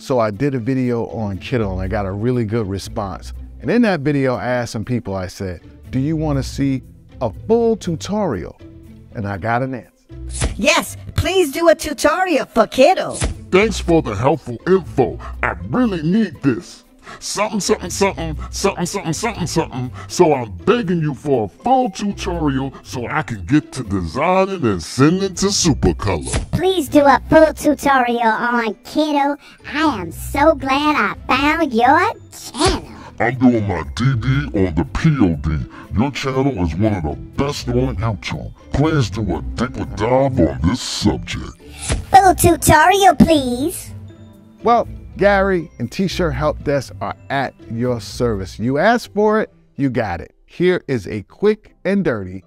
So I did a video on Kittl and I got a really good response. And in that video, I asked some people, I said, do you want to see a full tutorial? And I got an answer. Yes, please do a tutorial for Kittl. Thanks for the helpful info. I really need this. Something, something, something, something, something, something, something. So I'm begging you for a full tutorial so I can get to designing and sending to Supercolor. Please do a full tutorial on Kittl. I am so glad I found your channel. I'm doing my DD on the POD. Your channel is one of the best on YouTube. Please do a deeper dive on this subject. Full tutorial, please. Well, Gary and T-Shirt Help Desk are at your service. You asked for it, you got it. Here is a quick and dirty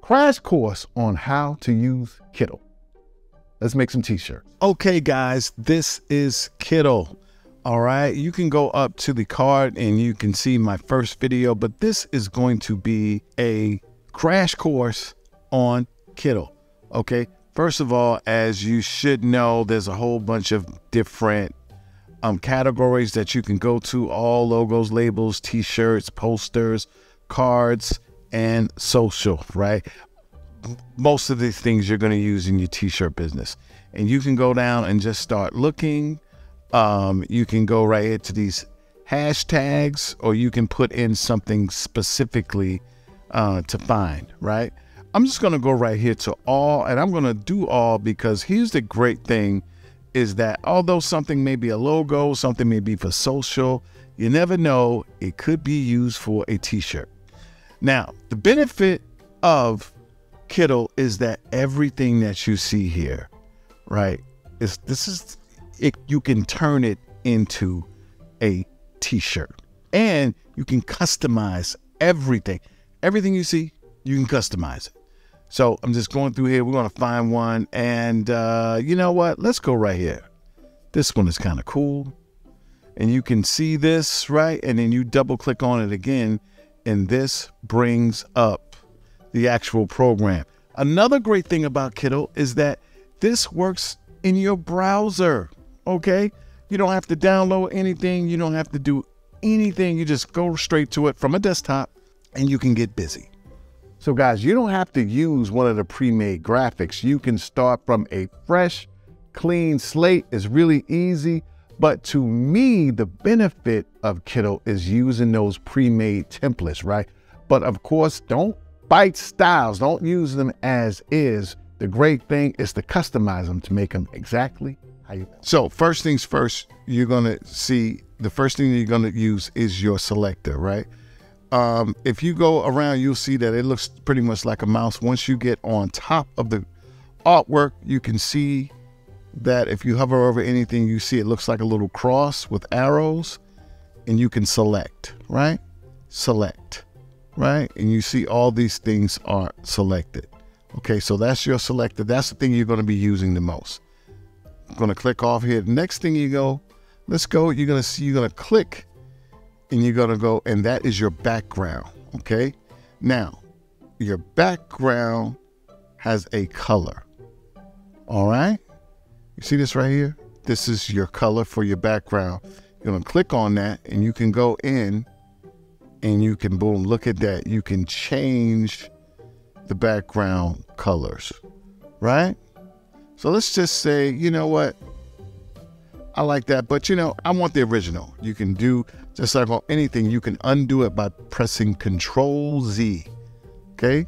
crash course on how to use Kittl. Let's make some t-shirts. Okay, guys, this is Kittl. All right, you can go up to the card and you can see my first video, but this is going to be a crash course on Kittl. Okay, first of all, as you should know, there's a whole bunch of different um, categories that you can go to all logos, labels, t shirts, posters, cards, and social, right? Most of these things you're going to use in your t shirt business. And you can go down and just start looking. Um, you can go right into these hashtags, or you can put in something specifically uh, to find, right? I'm just going to go right here to all, and I'm going to do all because here's the great thing is that although something may be a logo, something may be for social, you never know, it could be used for a t shirt. Now, the benefit of Kittl is that everything that you see here, right, is this is it, you can turn it into a t shirt and you can customize everything. Everything you see, you can customize it. So I'm just going through here. We're going to find one. And uh, you know what? Let's go right here. This one is kind of cool. And you can see this, right? And then you double click on it again. And this brings up the actual program. Another great thing about Kittl is that this works in your browser. Okay? You don't have to download anything. You don't have to do anything. You just go straight to it from a desktop and you can get busy. So guys, you don't have to use one of the pre-made graphics. You can start from a fresh, clean slate. It's really easy. But to me, the benefit of Kittl is using those pre-made templates, right? But of course, don't bite styles. Don't use them as is. The great thing is to customize them to make them exactly how you want. So first things first, you're gonna see the first thing you're gonna use is your selector, right? Um, if you go around, you'll see that it looks pretty much like a mouse. Once you get on top of the artwork, you can see that if you hover over anything, you see it looks like a little cross with arrows, and you can select, right? Select, right? And you see all these things are selected. Okay, so that's your selector. That's the thing you're going to be using the most. I'm going to click off here. Next thing you go, let's go. You're going to see, you're going to click and you're going to go, and that is your background. Okay. Now, your background has a color. All right. You see this right here? This is your color for your background. You're going to click on that and you can go in and you can, boom, look at that. You can change the background colors, right? So let's just say, you know what? I like that, but you know, I want the original. You can do just like on anything, you can undo it by pressing Control Z. Okay?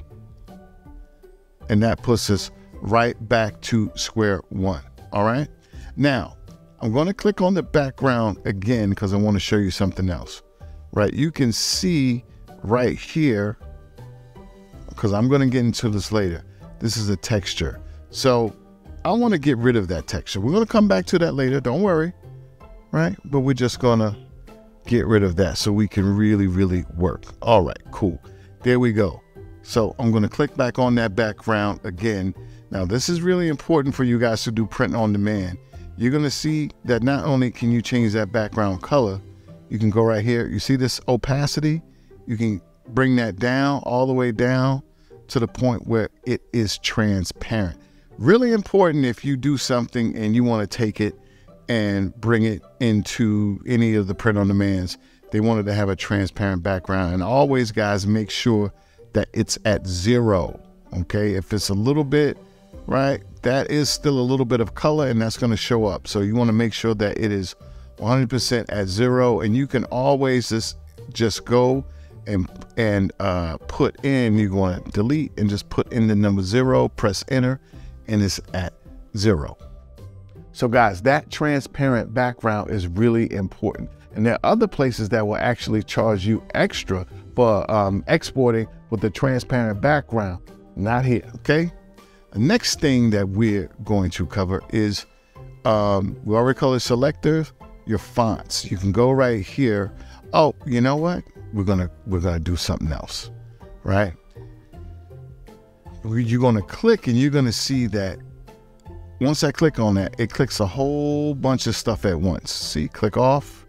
And that puts us right back to square one. All right? Now, I'm going to click on the background again because I want to show you something else. Right? You can see right here, because I'm going to get into this later. This is a texture. So I want to get rid of that texture. We're going to come back to that later. Don't worry. Right? But we're just going to get rid of that so we can really, really work. All right, cool. There we go. So I'm going to click back on that background again. Now, this is really important for you guys to do print on demand. You're going to see that not only can you change that background color, you can go right here. You see this opacity? You can bring that down all the way down to the point where it is transparent. Really important if you do something and you want to take it and bring it into any of the print on demands, they wanted to have a transparent background. And always, guys, make sure that it's at zero. Okay. If it's a little bit, right, that is still a little bit of color and that's going to show up. So you want to make sure that it is 100% at zero. And you can always just, just go and and uh, put in, you're going to delete and just put in the number zero, press enter, and it's at zero. So guys, that transparent background is really important. And there are other places that will actually charge you extra for um, exporting with the transparent background. Not here. Okay. The next thing that we're going to cover is um, we already colored selectors, your fonts. You can go right here. Oh, you know what? We're gonna we're gonna do something else, right? You're gonna click and you're gonna see that once I click on that, it clicks a whole bunch of stuff at once. See, click off,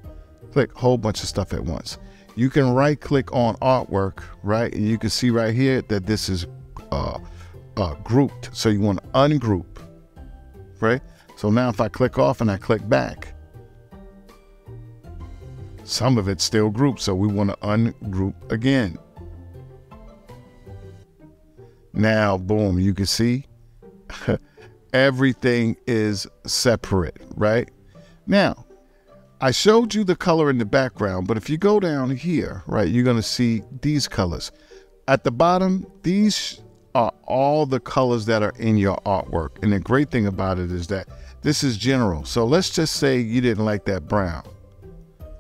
click whole bunch of stuff at once. You can right click on artwork, right? And you can see right here that this is uh, uh, grouped. So you want to ungroup, right? So now if I click off and I click back, some of it's still grouped. So we want to ungroup again. Now, boom, you can see everything is separate, right? Now, I showed you the color in the background, but if you go down here, right, you're going to see these colors. At the bottom, these are all the colors that are in your artwork. And the great thing about it is that this is general. So let's just say you didn't like that brown.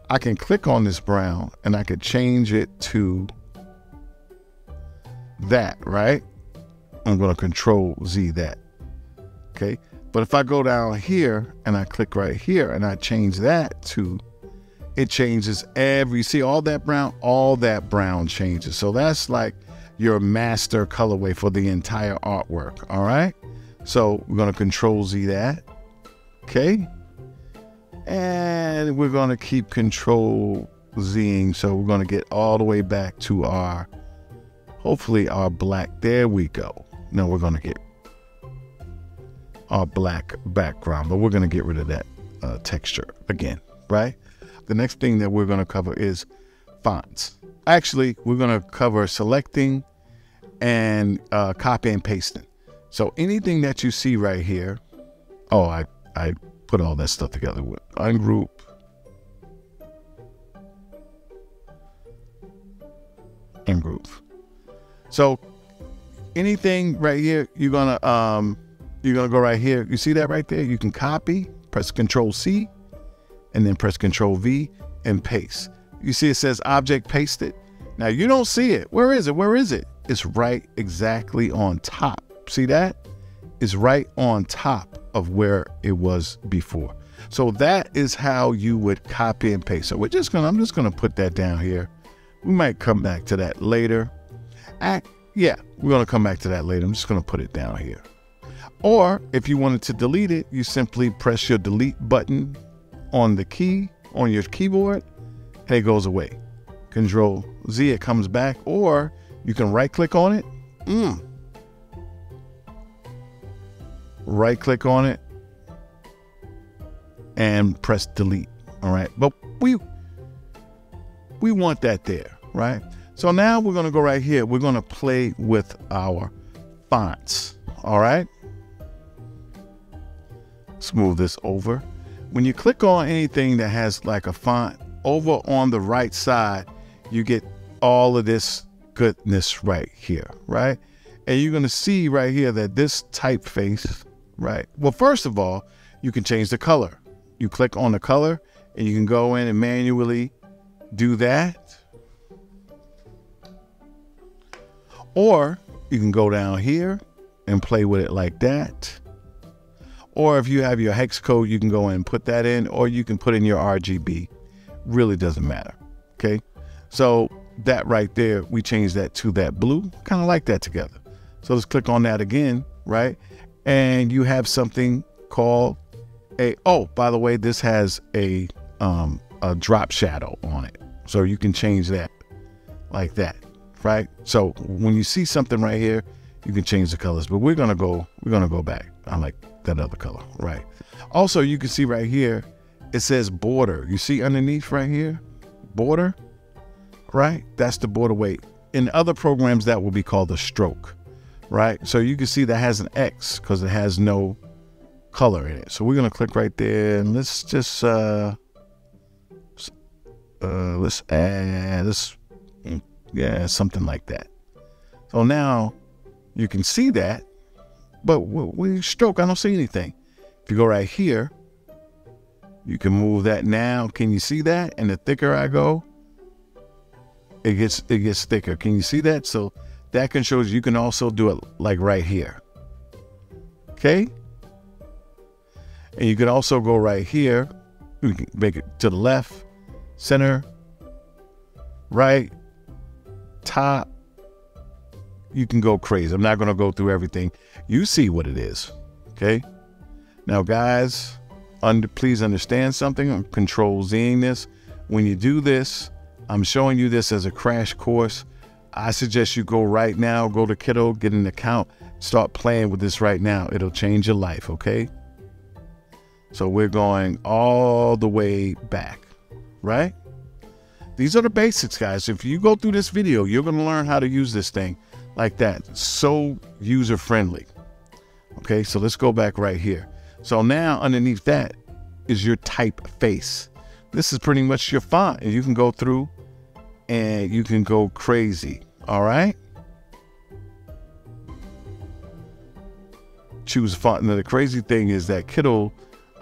I can click on this brown and I could change it to that, right? I'm going to control Z that. Okay. But if I go down here and I click right here and I change that to, it changes every, see all that brown, all that brown changes. So that's like your master colorway for the entire artwork. All right. So we're going to control Z that. Okay. And we're going to keep control Zing. So we're going to get all the way back to our, hopefully our black. There we go. No, we're going to get our black background, but we're going to get rid of that uh, texture again, right? The next thing that we're going to cover is fonts. Actually, we're going to cover selecting and uh, copy and pasting. So anything that you see right here, oh, I, I put all that stuff together with ungroup. And group. So anything right here, you're gonna um, you're gonna go right here. You see that right there? You can copy, press Control C, and then press Control V and paste. You see it says object pasted. Now you don't see it. Where is it? Where is it? It's right exactly on top. See that? It's right on top of where it was before. So that is how you would copy and paste. So we're just gonna, I'm just gonna put that down here. We might come back to that later. Act, yeah, we're gonna come back to that later. I'm just gonna put it down here. Or if you wanted to delete it, you simply press your delete button on the key on your keyboard and it goes away. Control Z, it comes back, or you can right click on it. Mm. Right click on it and press delete. All right. But we we want that there, right? So now we're going to go right here. We're going to play with our fonts. All right. Let's move this over. When you click on anything that has like a font over on the right side, you get all of this goodness right here, right? And you're going to see right here that this typeface, right? Well, first of all, you can change the color. You click on the color and you can go in and manually do that. Or you can go down here and play with it like that. Or if you have your hex code, you can go and put that in, or you can put in your RGB. Really doesn't matter. Okay. So that right there, we change that to that blue. Kind of like that together. So let's click on that again, right? And you have something called a, oh, by the way, this has a, um, a drop shadow on it. So you can change that like that, right? So when you see something right here, you can change the colors, but we're to go, we're to go back. I like that other color, right? Also, you can see right here, it says border. You see underneath right here, border, right? That's the border weight. In other programs, that will be called a stroke, right? So you can see that has an X because it has no color in it. So we're gonna click right there and let's just uh, uh let's add this, yeah, something like that. So now you can see that, but with stroke, I don't see anything. If you go right here, you can move that now. Can you see that? And the thicker I go, it gets it gets thicker. Can you see that? So that can show you. You can also do it like right here. Okay. And you can also go right here. You can make it to the left, center, right, top. You can go crazy. I'm not going to go through everything. You see what it is. Okay. Now, guys, under, please understand something. I'm control Zing this. When you do this, I'm showing you this as a crash course. I suggest you go right now, go to Kittl, get an account, start playing with this right now. It'll change your life, okay? So we're going all the way back, right? These are the basics, guys. If you go through this video, you're going to learn how to use this thing like that. So user friendly. Okay, so let's go back right here. So now underneath that is your typeface. This is pretty much your font. And you can go through and you can go crazy. All right. Choose font. Now the crazy thing is that Kittl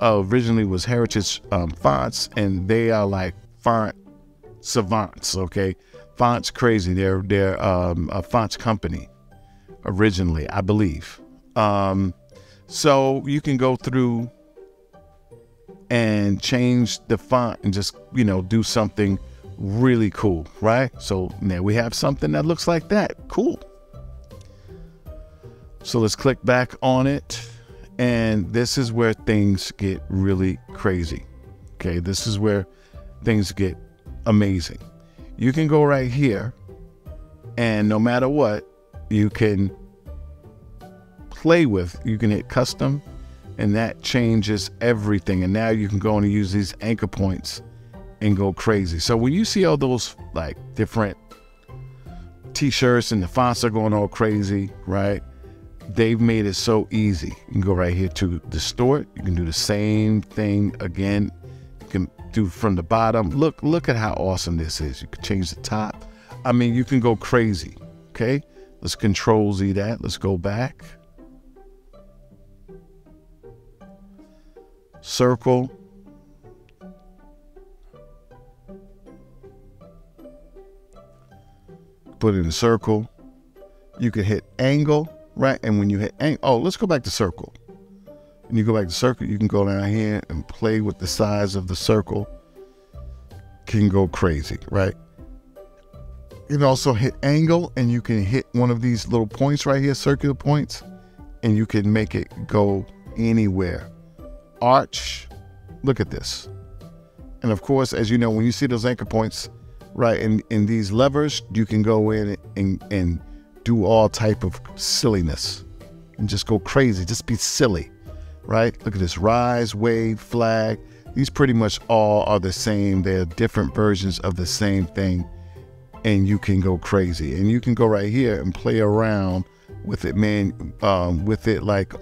uh, originally was Heritage um, Fonts, and they are like font savants. Okay, fonts crazy. They're they're um, a fonts company originally, I believe. Um, so you can go through and change the font and just you know do something really cool, right? So now we have something that looks like that. Cool. So let's click back on it and this is where things get really crazy. Okay, this is where things get amazing. You can go right here, and no matter what, you can play with. You can hit custom, and that changes everything. And now you can go and use these anchor points and go crazy. So when you see all those like different t-shirts and the fonts are going all crazy, right? they've made it so easy. You can go right here to distort. You can do the same thing again. Can do from the bottom. Look, look at how awesome this is. You can change the top. I mean, you can go crazy. Okay, let's control Z that. Let's go back. Circle. Put it in a circle. You can hit angle right? And when you hit, angle, oh, let's go back to circle. When you go back to circle, you can go down here and play with the size of the circle. Can go crazy, right? You can also hit angle and you can hit one of these little points right here, circular points, and you can make it go anywhere. Arch, look at this. And of course, as you know, when you see those anchor points, right, in, in these levers, you can go in and, and do all type of silliness and just go crazy, just be silly, right? Look at this rise, wave, flag. These pretty much all are the same. They're different versions of the same thing, and you can go crazy. And you can go right here and play around with it, man, um, with it like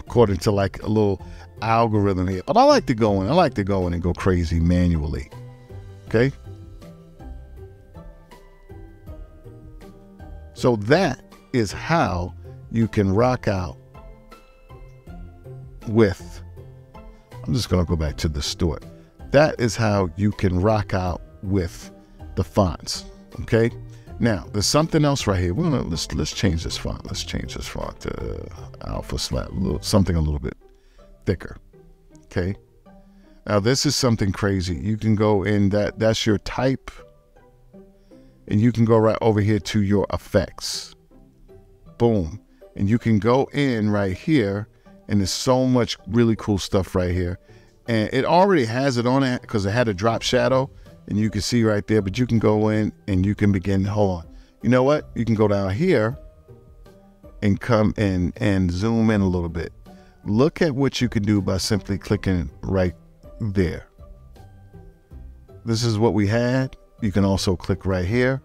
according to like a little algorithm here. But I like to go in. I like to go in and go crazy manually. Okay. So that is how you can rock out with. I'm just going to go back to the store. That is how you can rock out with the fonts. Okay. Now there's something else right here. We're gonna let's let's change this font. Let's change this font to Alfa Slab, something a little bit thicker. Okay. Now this is something crazy. You can go in that. That's your type and you can go right over here to your effects. Boom. And you can go in right here, and there's so much really cool stuff right here. And it already has it on it because it had a drop shadow, and you can see right there, but you can go in and you can begin, hold on. You know what? You can go down here and come in and zoom in a little bit. Look at what you can do by simply clicking right there. This is what we had. You can also click right here.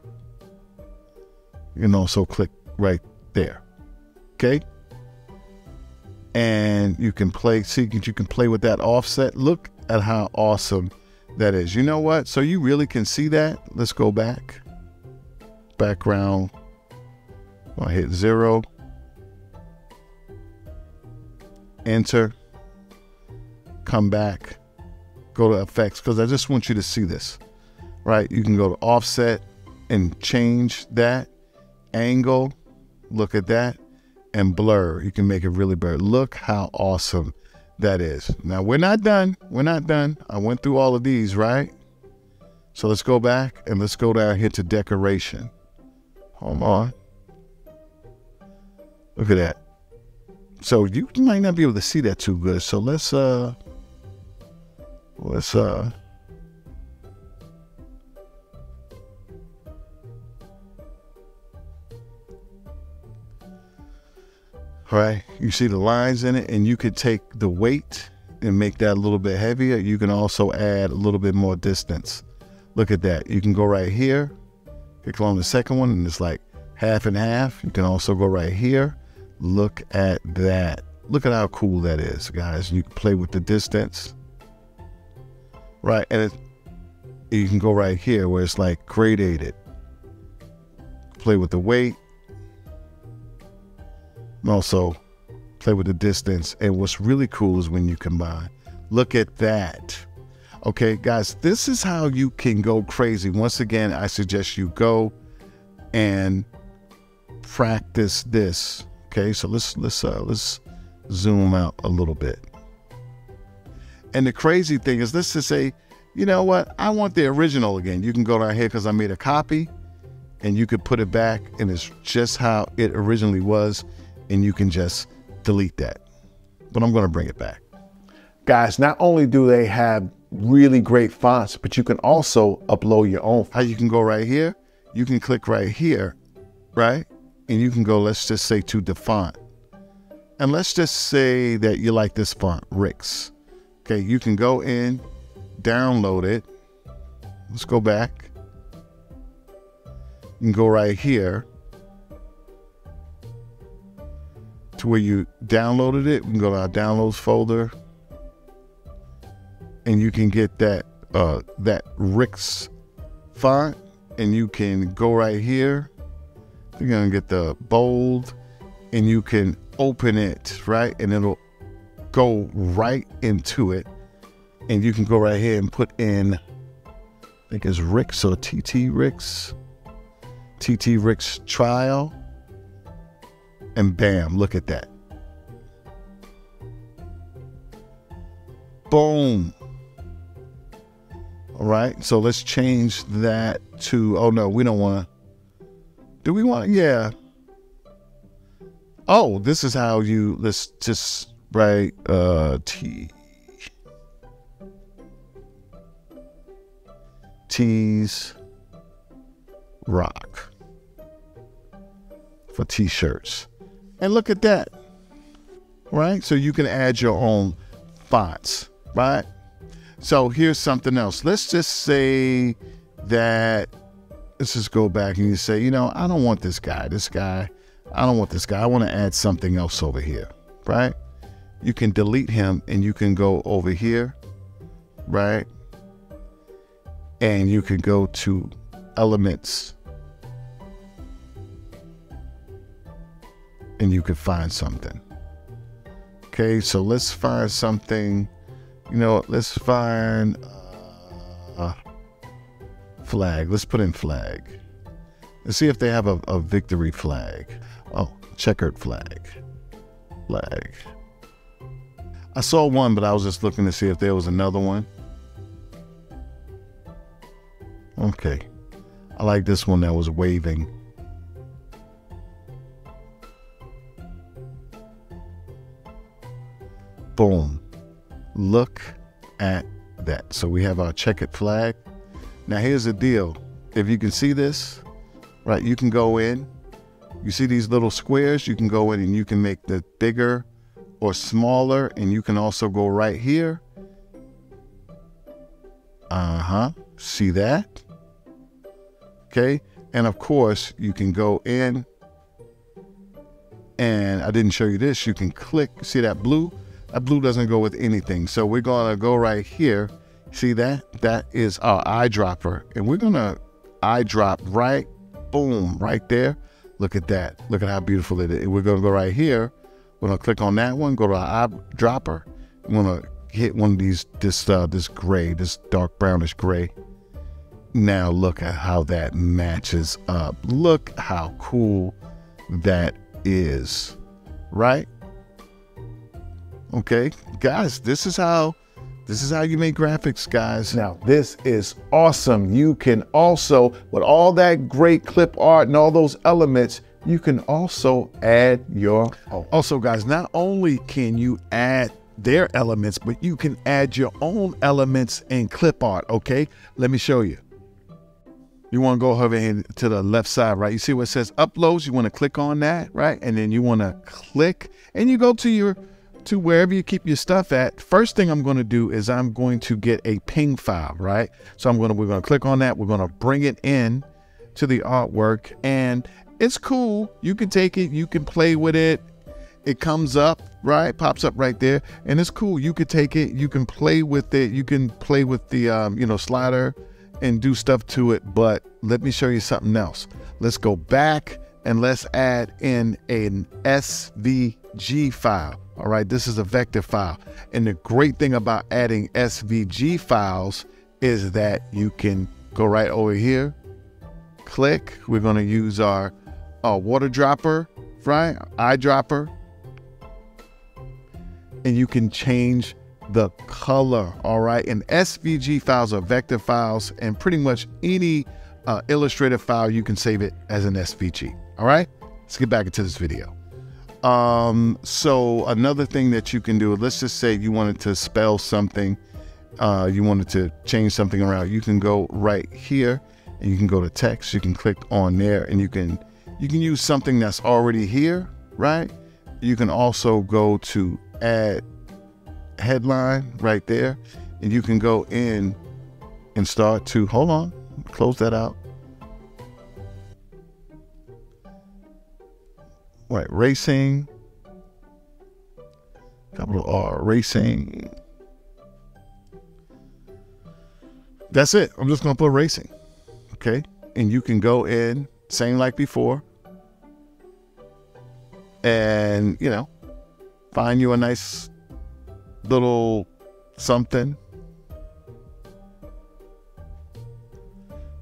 You can also click right there. Okay. And you can play, see, you can play with that offset. Look at how awesome that is. You know what? So you really can see that. Let's go back. Background. I'll hit zero. Enter. Come back. Go to effects because I just want you to see this. Right? You can go to offset and change that angle. Look at that. And blur. You can make it really blur. Look how awesome that is. Now we're not done. We're not done. I went through all of these, right? So let's go back and let's go down here to decoration. Hold on. Look at that. So you might not be able to see that too good. So let's uh let's uh right, you see the lines in it, and you could take the weight and make that a little bit heavier. You can also add a little bit more distance. Look at that. You can go right here, click on the second one, and it's like half and half. You can also go right here. Look at that. Look at how cool that is, guys. You can play with the distance. Right, and it, you can go right here where it's like gradated. Play with the weight and also play with the distance. And what's really cool is when you combine. Look at that. Okay, guys, this is how you can go crazy. Once again, I suggest you go and practice this. Okay, so let's let's uh, let's zoom out a little bit. And the crazy thing is, let's just say, you know what? I want the original again. You can go down here because I made a copy, and you could put it back, and it's just how it originally was and you can just delete that. But I'm going to bring it back. Guys, not only do they have really great fonts, but you can also upload your own. How you can go right here, you can click right here, right? And you can go, let's just say to the font. And let's just say that you like this font, Ricks. Okay, you can go in, download it. Let's go back. You can go right here to where you downloaded it. We can go to our downloads folder and you can get that uh, that Ricks font and you can go right here. You're gonna get the bold and you can open it, right? And it'll go right into it. And you can go right here and put in, I think it's Ricks or TT Ricks, TT Ricks trial and bam, look at that. Boom. All right, so let's change that to, oh no, we don't want to. Do we want, yeah. Oh, this is how you, let's just write uh, T. T's rock for t-shirts. And look at that, right? So you can add your own fonts, right? So here's something else. Let's just say that, let's just go back and you say, you know, I don't want this guy. This guy, I don't want this guy. I want to add something else over here, right? You can delete him and you can go over here, right? And you can go to elements and you could find something. Okay, so let's find something. You know, let's find uh, flag. Let's put in flag. Let's see if they have a, a victory flag. Oh, checkered flag. Flag. I saw one, but I was just looking to see if there was another one. Okay. I like this one that was waving. Boom. Look at that. So we have our checkered flag. Now here's the deal. If you can see this, right, you can go in, You see these little squares? You can go in and you can make the bigger or smaller, and you can also go right here. Uh-huh. See that? Okay. And of course, you can go in and I didn't show you this. You can click, see that blue? That blue doesn't go with anything. So we're gonna go right here. See that? That is our eyedropper. And we're gonna eyedrop right, boom, right there. Look at that. Look at how beautiful it is. We're gonna go right here. We're gonna click on that one, go to our eyedropper. I'm gonna hit one of these, this, uh, this gray, this dark brownish gray. Now look at how that matches up. Look how cool that is, right? Okay, guys, this is how this is how you make graphics, guys. Now, this is awesome. You can also, with all that great clip art and all those elements, you can also add your own. Also, guys, not only can you add their elements, but you can add your own elements in clip art, okay? Let me show you. You want to go over here to the left side, right? You see what it says uploads? You want to click on that, right? And then you want to click and you go to your to wherever you keep your stuff at. First thing I'm going to do is I'm going to get a ping file, right? So I'm going to we're going to click on that. We're going to bring it in to the artwork and it's cool. You can take it, you can play with it. It comes up, right? Pops up right there and it's cool. You could take it, you can play with it. You can play with the um, you know, slider and do stuff to it, but let me show you something else. Let's go back and let's add in an SVG file. All right, this is a vector file. And the great thing about adding SVG files is that you can go right over here, click. We're going to use our, our water dropper, right? Eyedropper. And you can change the color. All right. And SVG files are vector files, and pretty much any uh, file, you can save it as an SVG. All right. Let's get back into this video. Um, so another thing that you can do, let's just say you wanted to spell something, uh, you wanted to change something around. You can go right here and you can go to text. You can click on there and you can you can use something that's already here, right? You can also go to add headline right there, and you can go in and start to hold on, close that out. Right, racing, capital R, racing. That's it. I'm just gonna put racing. Okay, and you can go in, same like before, and you know, find you a nice little something.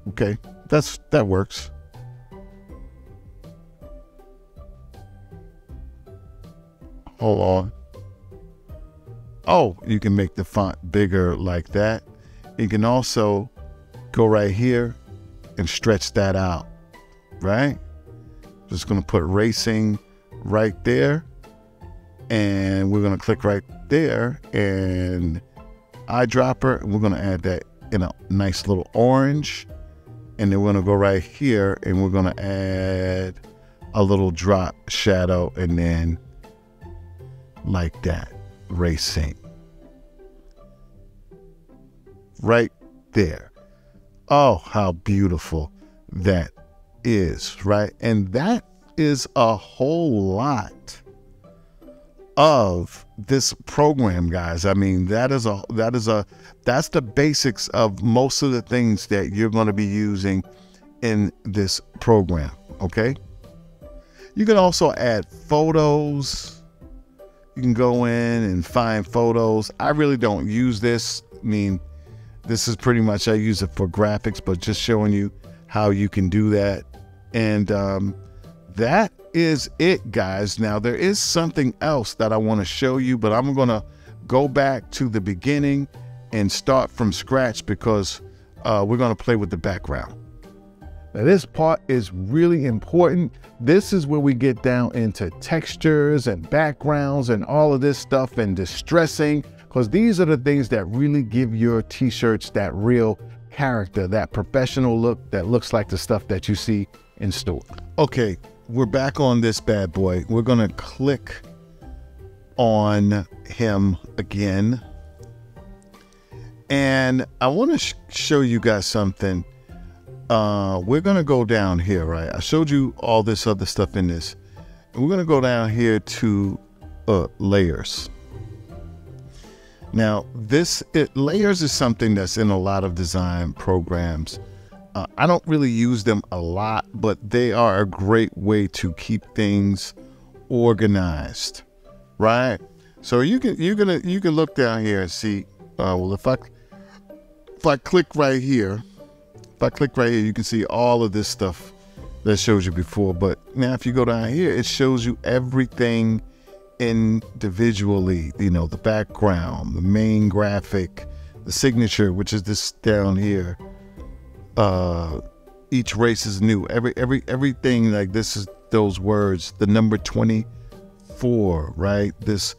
Okay, that's that works. Hold on. Oh, you can make the font bigger like that. You can also go right here and stretch that out, right? Just gonna put racing right there. And we're gonna click right there and eyedropper. We're gonna add that in a nice little orange. And then we're gonna go right here and we're gonna add a little drop shadow and then like that, racing. Right there. Oh, how beautiful that is, right? And that is a whole lot of this program guys i mean that is a that is a that's the basics of most of the things that you're going to be using in this program okay you can also add photos you can go in and find photos i really don't use this i mean this is pretty much i use it for graphics but just showing you how you can do that and um, that is it, guys. Now, there is something else that I want to show you, but I'm going to go back to the beginning and start from scratch because uh, we're going to play with the background. Now, this part is really important. This is where we get down into textures and backgrounds and all of this stuff and distressing, because these are the things that really give your t-shirts that real character, that professional look that looks like the stuff that you see in store. Okay, we're back on this bad boy. We're gonna click on him again. And I want to sh- show you guys something. Uh, we're going to go down here, right? I showed you all this other stuff in this. We're going to go down here to uh, layers. Now, this it, layers is something that's in a lot of design programs. Uh, I don't really use them a lot, but they are a great way to keep things organized, right? So you can you gonna you can look down here and see. Uh, well, if I if I click right here, I click right here, you can see all of this stuff that shows you before. But now if you go down here, it shows you everything individually. You know, the background, the main graphic, the signature, which is this down here. Uh, each race is new. Every every everything like this is those words. The number twenty four, right? This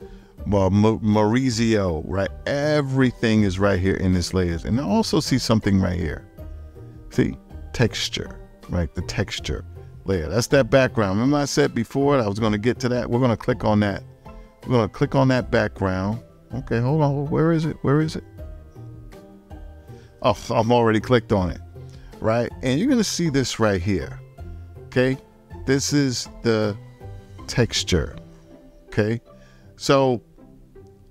well, Maurizio, right? Everything is right here in this layers. And I also see something right here. Texture, right? The texture layer. That's that background. Remember I said before I was going to get to that? We're going to click on that. We're going to click on that background. Okay, hold on. Where is it? Where is it? Oh, I'm already clicked on it, right? And you're going to see this right here. Okay? This is the texture. Okay? So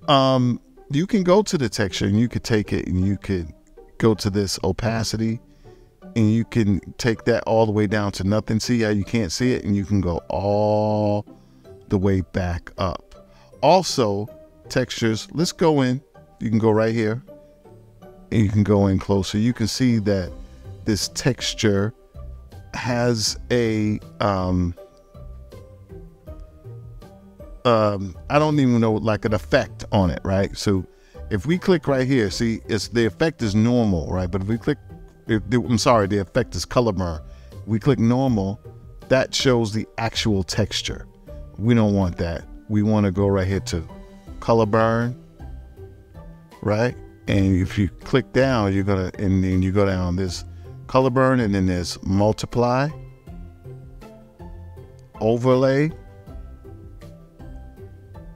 um, you can go to the texture and you could take it and you could go to this opacity and you can take that all the way down to nothing. See how you can't see it and you can go all the way back up. Also, textures, let's go in. You can go right here and you can go in closer. You can see that this texture has a um, um, I don't even know like an effect on it, right? So if we click right here, see, it's the effect is normal, right? But if we click, I'm sorry, the effect is color burn. We click normal, that shows the actual texture. We don't want that. We want to go right here to color burn, right? And if you click down, you're gonna, and then you go down this color burn, and then there's multiply, overlay,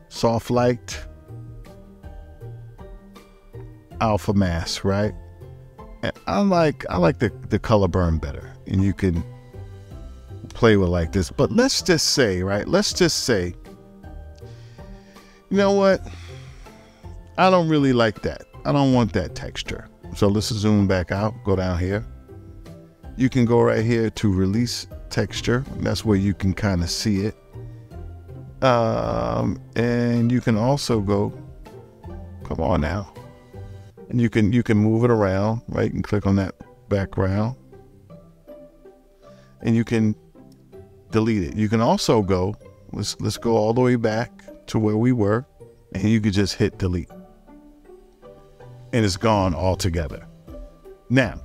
soft light, alpha mask, right? I like I like the, the color burn better. And you can play with like this. But let's just say, right? Let's just say, you know what? I don't really like that. I don't want that texture. So let's zoom back out, go down here. You can go right here to release texture. That's where you can kind of see it. Um, and you can also go, come on now. And you can you can move it around, right? And click on that background. And you can delete it. You can also go, let's let's go all the way back to where we were, and you could just hit delete. And it's gone altogether. Now,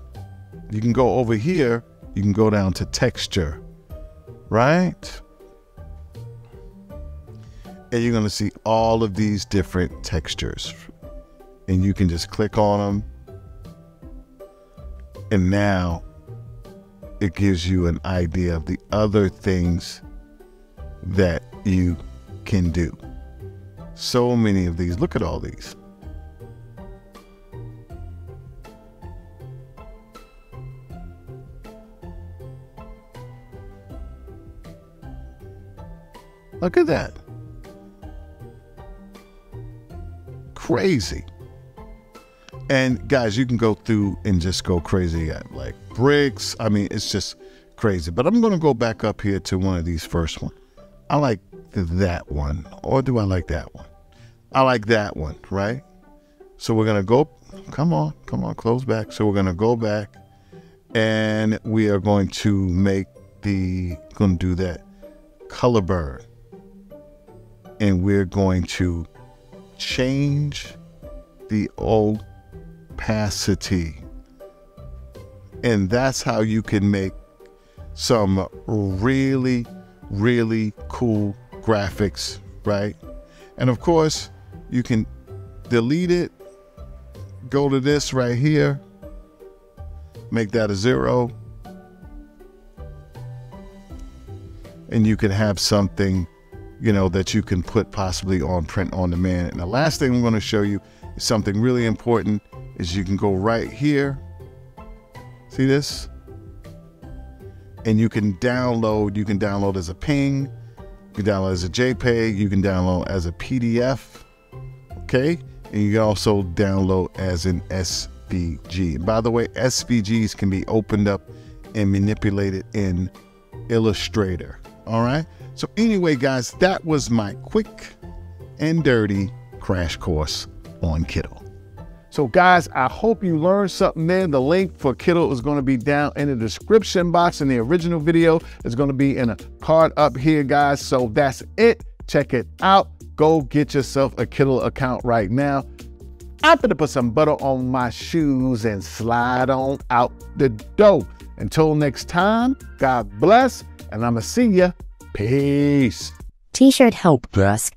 you can go over here, you can go down to texture, right? and you're going to see all of these different textures and you can just click on them and now it gives you an idea of the other things that you can do. So many of these. Look at all these. Look at that. Crazy. And guys, you can go through and just go crazy at like bricks. I mean, it's just crazy. But I'm going to go back up here to one of these first one. I like that one. Or do I like that one? I like that one, right? So we're going to go, come on, come on, close back. So we're going to go back and we are going to make the, going to do that color burn. And we're going to change the opacity. And that's how you can make some really, really cool graphics, right? And of course, you can delete it, go to this right here, make that a zero. and you can have something, you know, that you can put possibly on print on demand. And the last thing I'm going to show you is something really important is you can go right here. See this? And you can download, you can download as a ping, you can download as a JPEG, you can download as a PDF, okay? And you can also download as an SVG. By the way, SVGs can be opened up and manipulated in Illustrator. All right. So, anyway, guys, that was my quick and dirty crash course on Kittl. So, guys, I hope you learned something there. The link for Kittl is going to be down in the description box, and the original video is going to be in a card up here, guys. So, that's it. Check it out. Go get yourself a Kittl account right now. I'm going to put some butter on my shoes and slide on out the door. Until next time, God bless, and I'ma see ya. Peace. T-shirt help, Brusk.